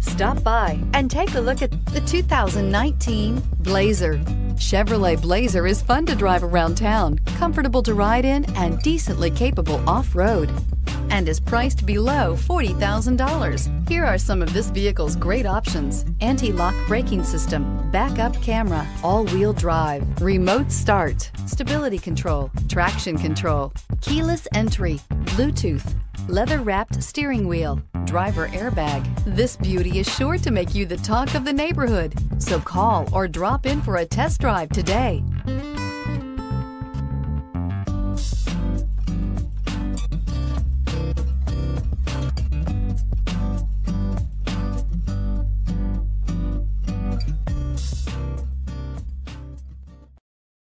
Stop by and take a look at the 2019 Blazer. Chevrolet Blazer is fun to drive around town, comfortable to ride in, and decently capable off-road and is priced below $40,000. Here are some of this vehicle's great options. Anti-lock braking system, backup camera, all-wheel drive, remote start, stability control, traction control, keyless entry, Bluetooth, leather-wrapped steering wheel, driver airbag. This beauty is sure to make you the talk of the neighborhood. So call or drop in for a test drive today.